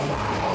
Come on.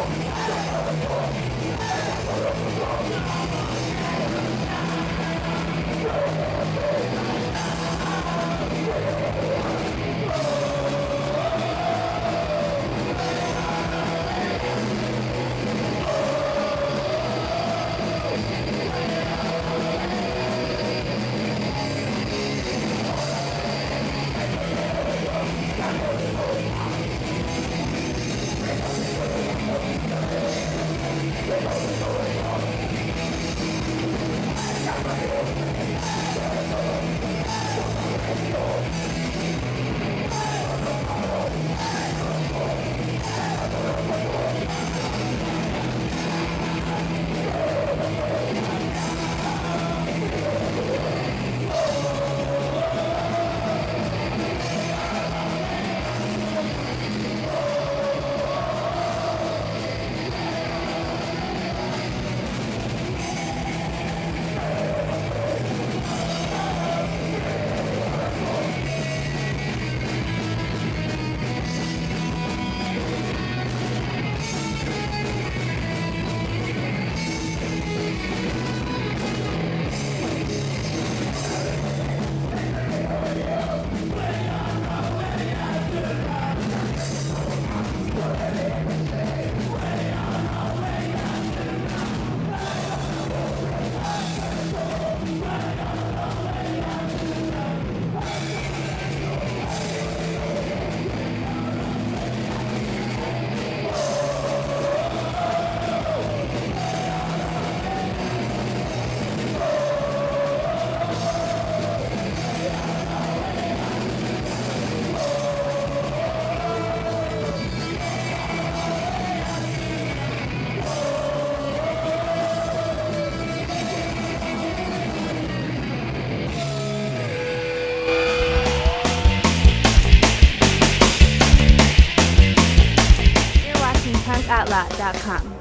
Media.com.